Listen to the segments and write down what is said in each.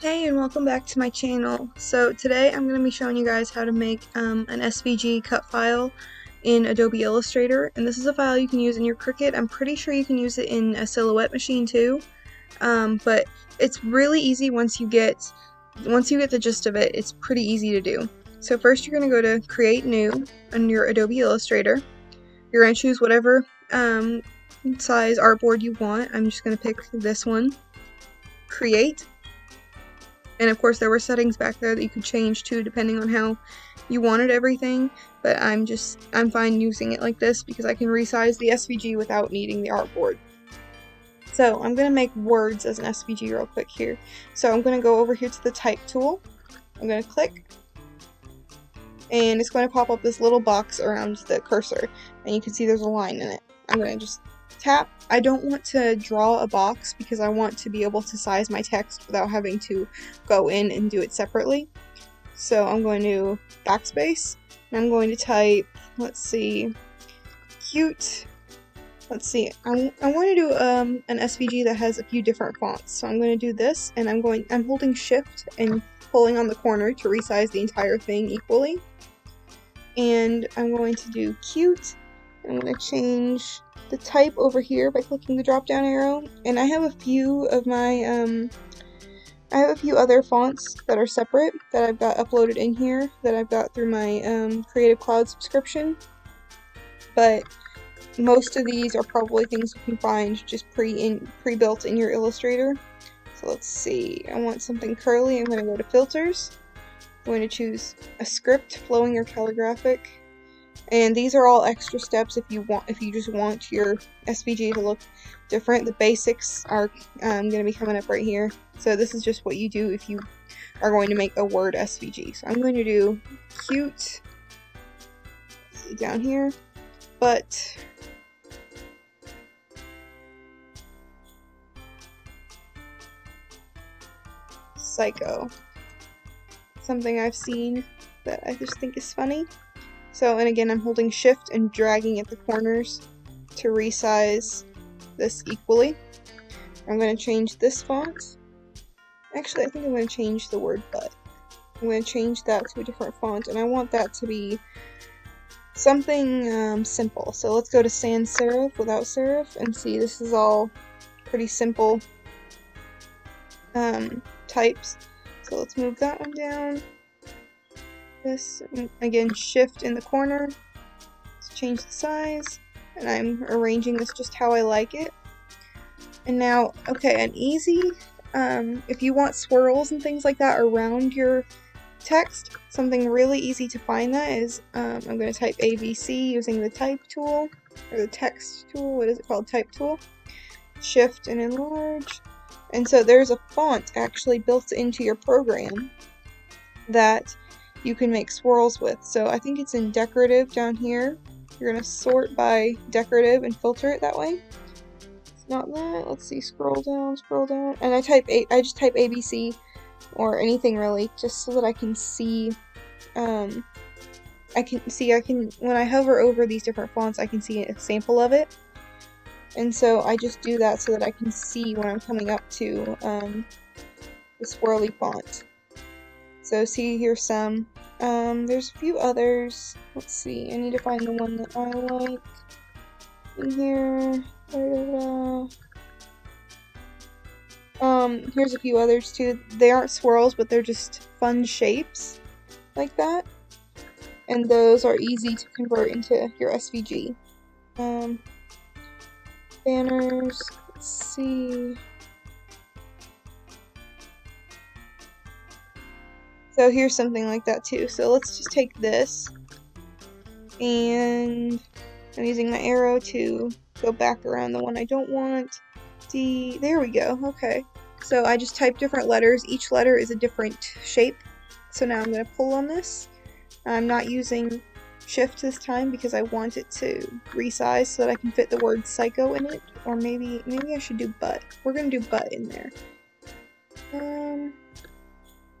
Hey and welcome back to my channel. So today I'm going to be showing you guys how to make um, an SVG cut file in Adobe Illustrator and this is a file you can use in your Cricut. I'm pretty sure you can use it in a Silhouette machine too um, but it's really easy once you get once you get the gist of it it's pretty easy to do. So first you're going to go to create new on your Adobe Illustrator. You're going to choose whatever um, size artboard you want. I'm just going to pick this one. Create and of course there were settings back there that you could change too depending on how you wanted everything, but I'm just, I'm fine using it like this because I can resize the SVG without needing the artboard. So I'm going to make words as an SVG real quick here. So I'm going to go over here to the type tool. I'm going to click and it's going to pop up this little box around the cursor and you can see there's a line in it. I'm going to just tap. I don't want to draw a box because I want to be able to size my text without having to go in and do it separately. So I'm going to backspace and I'm going to type, let's see, cute. Let's see, I, I want to do um, an SVG that has a few different fonts. So I'm going to do this and I'm going, I'm holding shift and pulling on the corner to resize the entire thing equally. And I'm going to do cute. I'm going to change the type over here by clicking the drop down arrow. And I have a few of my um, I have a few other fonts that are separate that I've got uploaded in here that I've got through my um, Creative Cloud subscription. But most of these are probably things you can find just pre in pre-built in your Illustrator. So let's see. I want something curly. I'm going to go to filters. I'm going to choose a script flowing or calligraphic and these are all extra steps if you want if you just want your SVG to look different. The basics are um, going to be coming up right here. So this is just what you do if you are going to make a word SVG so I'm going to do cute down here but psycho. Something I've seen that I just think is funny so, and again, I'm holding shift and dragging at the corners to resize this equally. I'm going to change this font. Actually, I think I'm going to change the word but. I'm going to change that to a different font, and I want that to be something um, simple. So let's go to sans serif without serif and see this is all pretty simple um, types. So let's move that one down this. Again, shift in the corner to change the size. And I'm arranging this just how I like it. And now, okay, an easy, um, if you want swirls and things like that around your text, something really easy to find that is, um, I'm going to type ABC using the type tool, or the text tool, what is it called, type tool. Shift and enlarge. And so there's a font actually built into your program that you can make swirls with. So I think it's in decorative down here. You're going to sort by decorative and filter it that way. It's not that. Let's see. Scroll down, scroll down. And I type a I just type ABC or anything really just so that I can see um I can see I can when I hover over these different fonts I can see a sample of it. And so I just do that so that I can see when I'm coming up to um, the swirly font. So see here's some. Um, there's a few others. Let's see. I need to find the one that I like. In here. Da, da, da. Um, here's a few others too. They aren't swirls, but they're just fun shapes like that. And those are easy to convert into your SVG. Um, banners. Let's see. So here's something like that too. So let's just take this and I'm using my arrow to go back around the one I don't want. D, there we go, okay. So I just type different letters. Each letter is a different shape. So now I'm going to pull on this. I'm not using shift this time because I want it to resize so that I can fit the word psycho in it. Or maybe, maybe I should do but. We're going to do but in there. Um,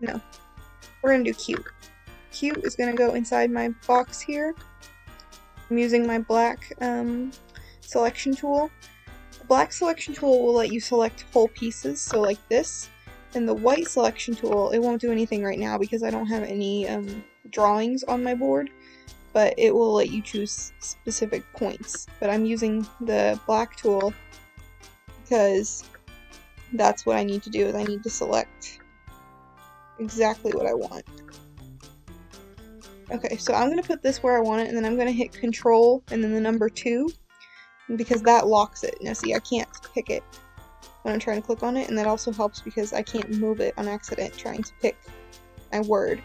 no, we're going to do cute. Cute is going to go inside my box here. I'm using my black um, selection tool. The black selection tool will let you select whole pieces, so like this. And the white selection tool, it won't do anything right now because I don't have any um, drawings on my board, but it will let you choose specific points. But I'm using the black tool because that's what I need to do is I need to select exactly what I want. Okay, so I'm going to put this where I want it, and then I'm going to hit control and then the number 2, because that locks it. Now see, I can't pick it when I'm trying to click on it, and that also helps because I can't move it on accident trying to pick my word.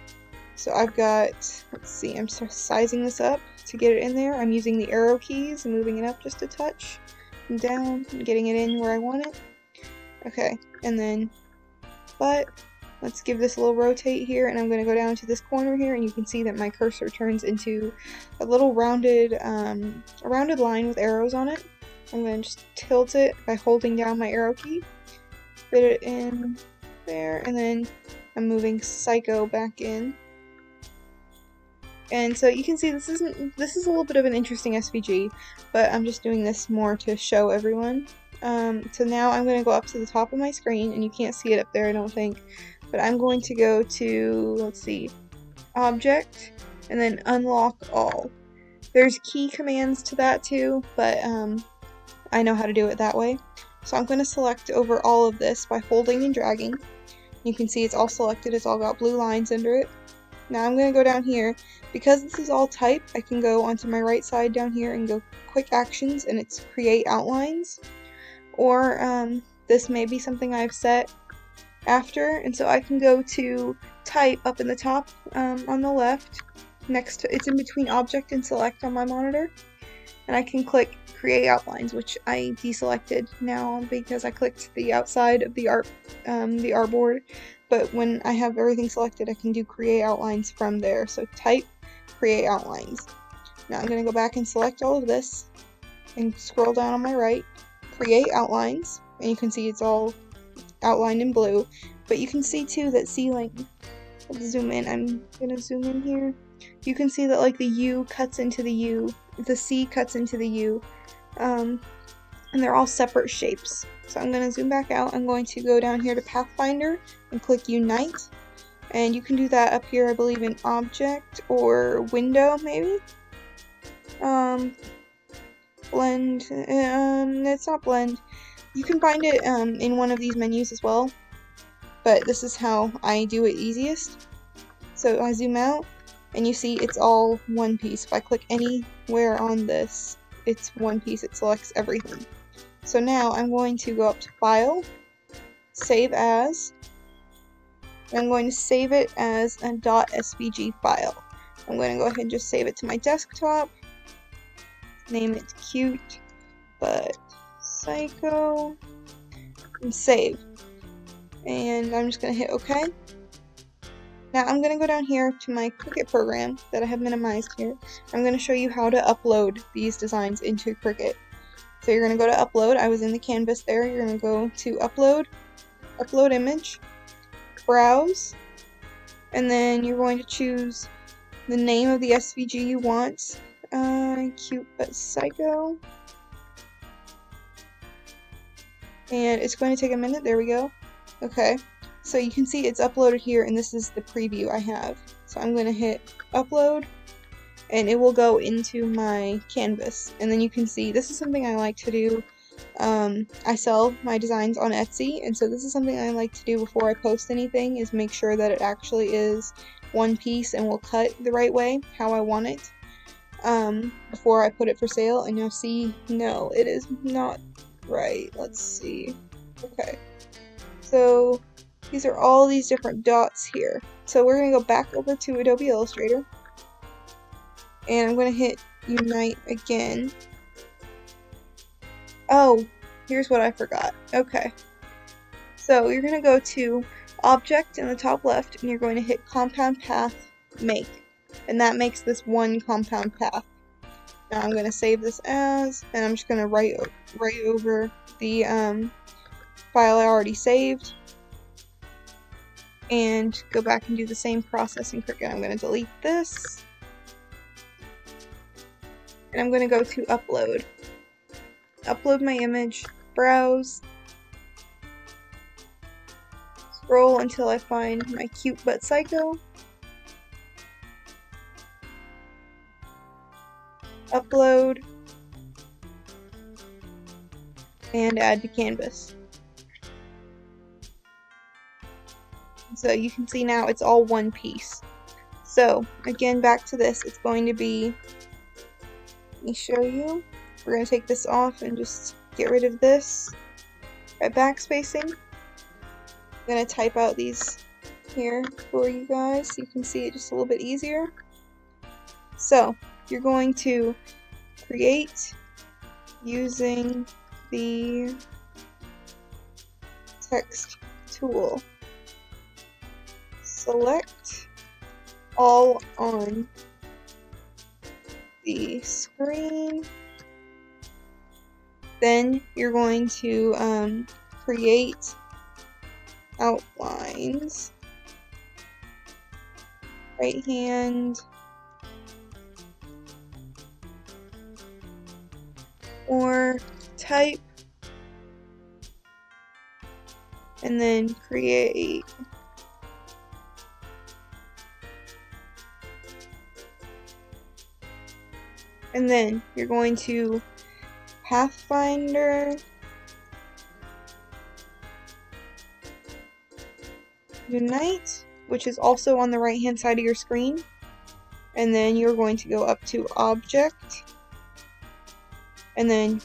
So I've got, let's see, I'm sizing this up to get it in there. I'm using the arrow keys moving it up just a touch, and down, and getting it in where I want it. Okay, and then, but let's give this a little rotate here, and I'm going to go down to this corner here, and you can see that my cursor turns into a little rounded, um, a rounded line with arrows on it. I'm going to just tilt it by holding down my arrow key, fit it in there, and then I'm moving Psycho back in. And so you can see this isn't this is a little bit of an interesting SVG, but I'm just doing this more to show everyone. Um, so now I'm going to go up to the top of my screen, and you can't see it up there, I don't think, but I'm going to go to, let's see, Object, and then Unlock All. There's key commands to that too, but um, I know how to do it that way. So I'm going to select over all of this by holding and dragging. You can see it's all selected, it's all got blue lines under it. Now I'm going to go down here. Because this is all type, I can go onto my right side down here and go quick actions and it's create outlines. Or um, this may be something I've set after, and so I can go to type up in the top um, on the left. Next, to, it's in between object and select on my monitor. And I can click create outlines, which I deselected now because I clicked the outside of the art, um, the artboard. But when I have everything selected, I can do create outlines from there. So type, create outlines. Now I'm going to go back and select all of this and scroll down on my right, create outlines, and you can see it's all outlined in blue. But you can see too that ceiling, let's zoom in, I'm to zoom in here. You can see that like the U cuts into the U, the C cuts into the U, um, and they're all separate shapes. So I'm to zoom back out. I'm going to go down here to Pathfinder and click Unite. And you can do that up here, I believe, in Object or Window, maybe? Um, blend, um, it's not blend. You can find it um, in one of these menus as well, but this is how I do it easiest. So I zoom out, and you see it's all one piece. If I click anywhere on this, it's one piece, it selects everything. So now I'm going to go up to File, Save As, I'm going to save it as a .svg file. I'm going to go ahead and just save it to my desktop, name it cute, but psycho, and save. And I'm just going to hit OK. Now I'm going to go down here to my Cricut program that I have minimized here. I'm going to show you how to upload these designs into Cricut. So you're going to go to upload. I was in the canvas there. You're going to go to upload, upload image, browse, and then you're going to choose the name of the SVG you want. Uh, cute but psycho. And it's going to take a minute. There we go. Okay. So you can see it's uploaded here and this is the preview I have. So I'm going to hit upload and it will go into my canvas. And then you can see this is something I like to do. Um, I sell my designs on Etsy and so this is something I like to do before I post anything is make sure that it actually is one piece and will cut the right way, how I want it. Um, before I put it for sale and you'll see, no, it is not right. Let's see. Okay. So these are all these different dots here. So we're going to go back over to Adobe Illustrator. And I'm going to hit Unite again. Oh, here's what I forgot. Okay. So you're going to go to Object in the top left, and you're going to hit Compound Path Make. And that makes this one compound path. Now I'm going to save this as, and I'm just going to write, write over the um, file I already saved and go back and do the same process in Cricut. I'm going to delete this. And I'm going to go to upload. Upload my image, browse, scroll scroll until I find my cute but psycho. Upload. And add to canvas. So you can see now it's all one piece. So again, back to this, it's going to be, let me show you. We're going to take this off and just get rid of this by backspacing. I'm going to type out these here for you guys so you can see it just a little bit easier. So you're going to create using the text tool select all on the screen. Then you're going to um, create outlines. Right hand. Or type. And then create And then you're going to Pathfinder Unite, which is also on the right hand side of your screen. And then you're going to go up to Object, and then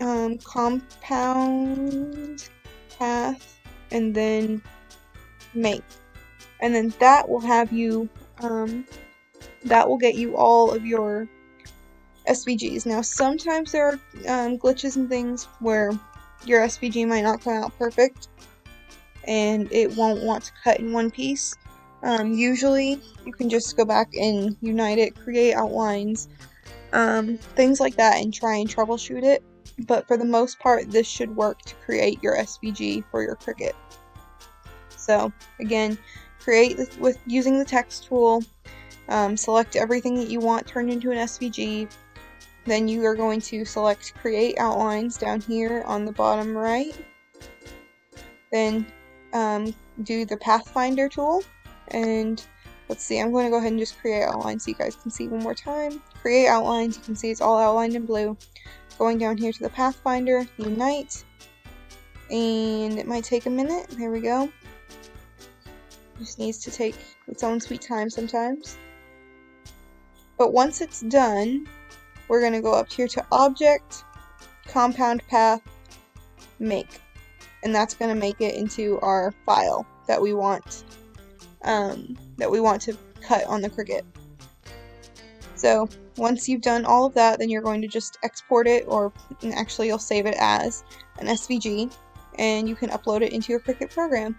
um, Compound Path, and then Make. And then that will have you, um, that will get you all of your SVGs. Now, sometimes there are um, glitches and things where your SVG might not come out perfect and it won't want to cut in one piece. Um, usually, you can just go back and unite it, create outlines, um, things like that, and try and troubleshoot it. But for the most part, this should work to create your SVG for your Cricut. So, again, create with using the text tool, um, select everything that you want turned into an SVG, then you are going to select create outlines down here on the bottom right. Then um, do the Pathfinder tool and let's see, I'm going to go ahead and just create outlines so you guys can see one more time. Create outlines, you can see it's all outlined in blue. Going down here to the Pathfinder, Unite, and it might take a minute. There we go. Just needs to take its own sweet time sometimes. But once it's done, we're going to go up here to Object, Compound Path, Make. And that's going to make it into our file that we want um, that we want to cut on the Cricut. So once you've done all of that, then you're going to just export it, or actually you'll save it as an SVG, and you can upload it into your Cricut program.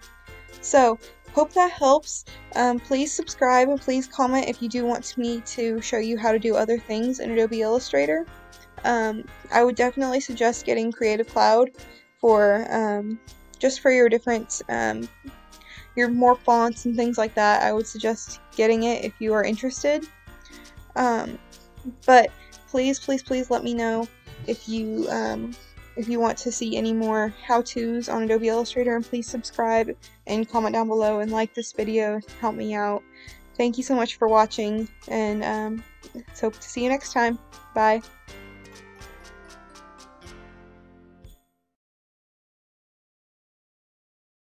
So Hope that helps. Um, please subscribe and please comment if you do want me to show you how to do other things in Adobe Illustrator. Um, I would definitely suggest getting Creative Cloud for um, just for your different um, your more fonts and things like that. I would suggest getting it if you are interested. Um, but please, please, please let me know if you um, if you want to see any more how-tos on Adobe Illustrator, and please subscribe and comment down below and like this video help me out. Thank you so much for watching, and um, hope to see you next time. Bye.